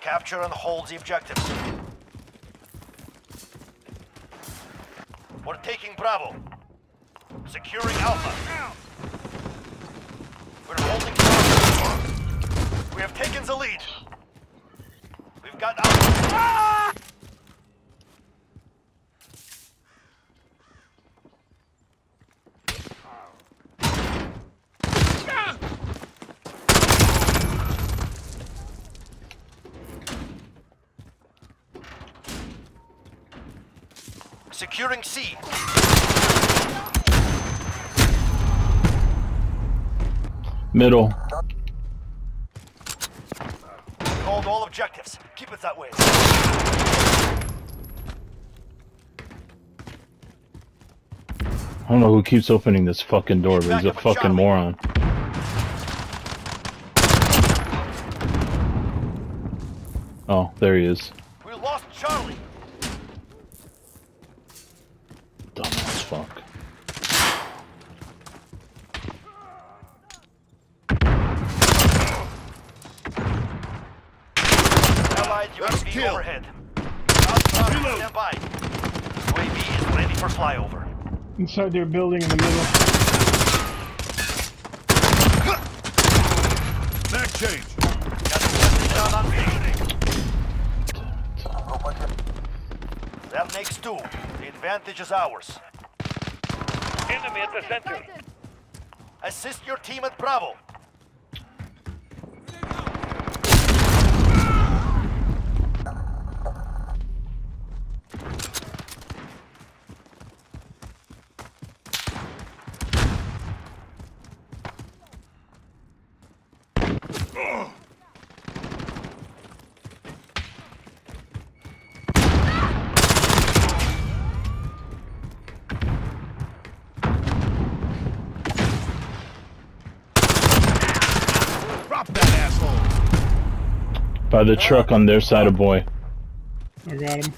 Capture and hold the objective. We're taking Bravo. Securing Alpha. We're holding Bravo. We have taken the lead. We've got Alpha. Securing C. Middle. Hold all objectives. Keep it that way. I don't know who keeps opening this fucking door, but he's a fucking moron. Oh, there he is. We lost Charlie. Dumbass fuck. Allied UAV kill. overhead. Outside, stand by. UAV is ready for flyover. Inside their building in the middle. Back change. Got the weapon down on me. That makes two. The advantage is ours. Enemy at the center. Assist your team at Bravo. By the truck on their side of boy. I got him.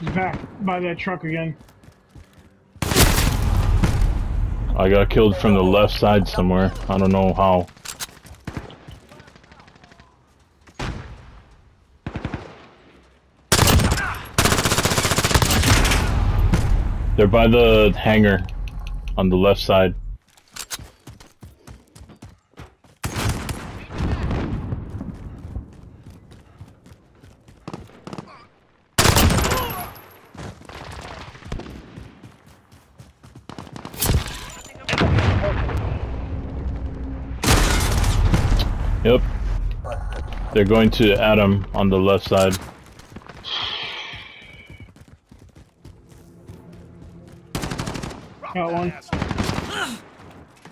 He's back by that truck again. I got killed from the left side somewhere. I don't know how. They're by the hangar on the left side. Yep. They're going to Adam on the left side. Got one.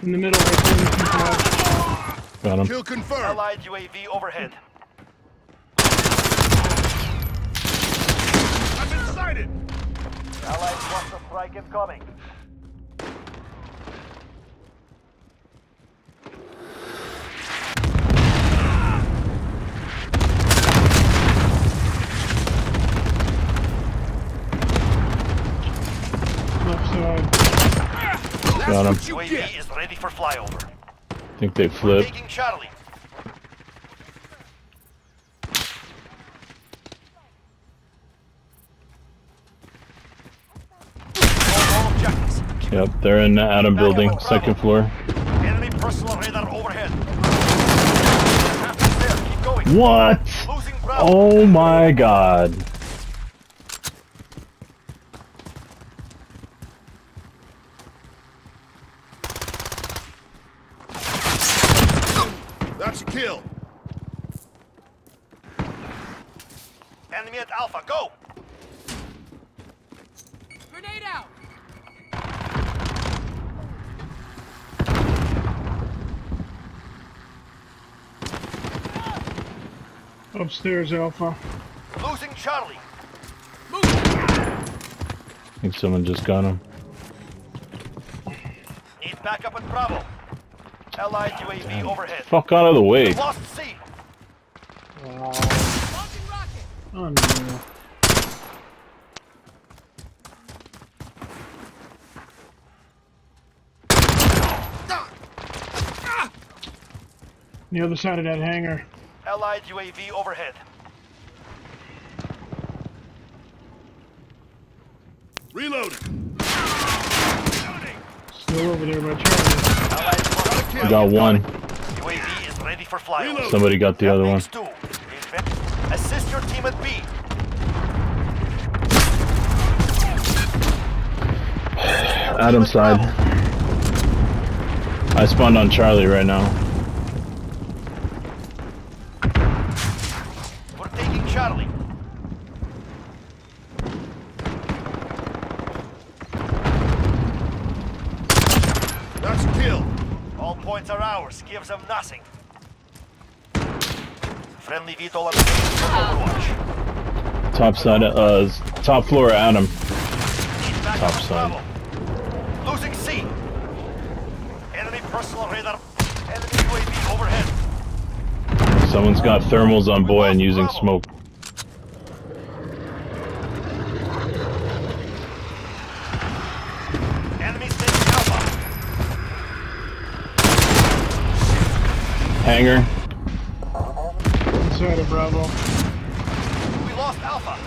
In the middle, right there. looking for us. Got him. Kill confirmed. Allied UAV overhead. I've been sighted. Allied cluster strike incoming. Left side. That's Got him. what you get. UAV is ready for flyover. I think they flipped. Taking Charlie. Hold all objectives. Keep Yep, they're in the Adam building, second floor. Enemy personal radar overhead. Captain's there. Keep going. What? Oh my god. That's a kill. Enemy at Alpha. Go. Grenade out! Upstairs, Alpha. Losing Charlie. I think someone just got him. Need backup at Bravo. Allied UAV overhead. Fuck out of the way. Lost C. Launching rocket! Oh no. The other side of that hangar. Allied UAV overhead. Reloading. Still over there by Charlie. Got one. UAV is ready for flying. Somebody got the other one. Assist your team at B. Adam side. I spawned on Charlie right now. We're taking Charlie. That's kill. All points are ours. Gives them nothing. Friendly VTOL on Overwatch. Top side, uh, top floor, Adam. Top side. Losing C. Enemy personal radar. Enemy UAV overhead. Someone's got thermals on boy and using smoke. Enemies taking Alpha. Hanger. Inside of Bravo. We lost Alpha.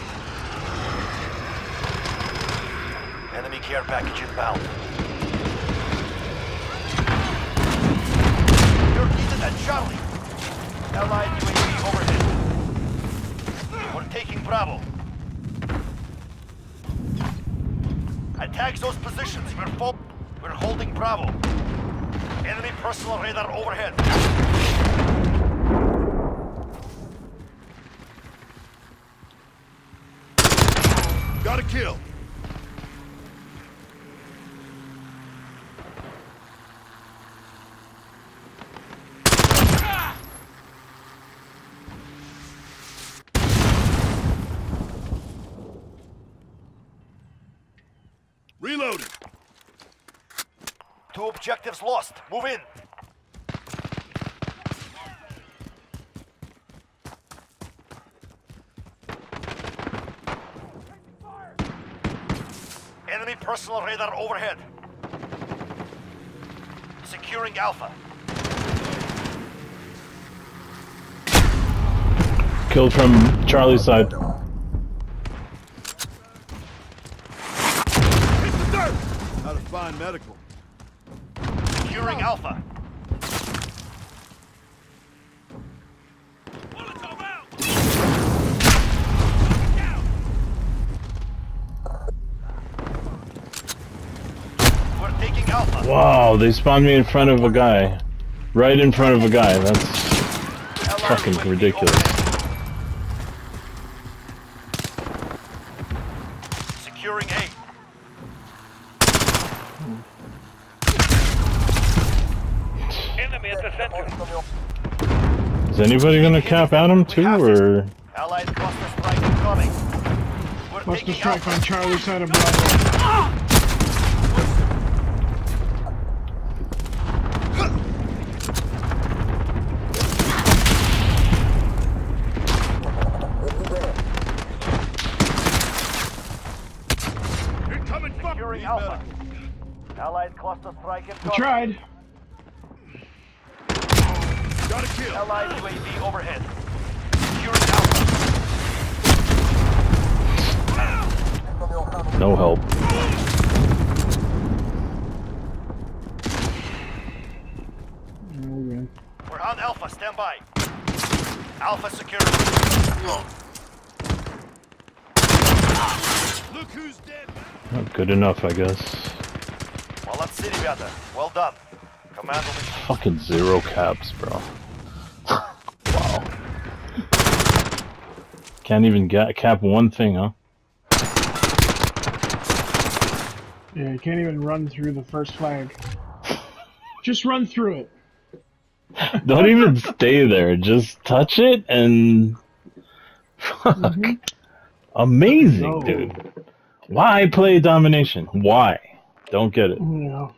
Enemy care package inbound. You're needed at Charlie. Allied UAV overhead. We're taking Bravo. Attack those positions. We're. We're holding Bravo. Enemy personal radar overhead. Got a kill. Reloading. Two objectives lost. Move in. Enemy personal radar overhead. Securing Alpha. Killed from Charlie's side. Hit the dirt. How to find medical. Securing Alpha. We're taking Alpha. Wow, they spawned me in front of a guy. Right in front of a guy. That's fucking ridiculous. Securing A. Enemy at the center. Is anybody gonna cap Adam too, or Allied cluster strike incoming. We're Cluster strike on Charlie's side of Bravo. Incoming fuck. Securing Need Alpha. medical. Allied cluster strike I incoming. tried. Got a kill. Allied UAV overhead. Securing Alpha. no help? We're on Alpha. Stand by. Alpha secured. Look who's dead. Not good enough, I guess. Молодцы, ребята. Well done. Command will be Fucking zero caps, bro. wow. Can't even get cap one thing, huh? Yeah, you can't even run through the first flag. Just run through it. Don't even stay there. Just touch it and fuck. Amazing, No. dude. Why play domination? Why? Don't get it. Know.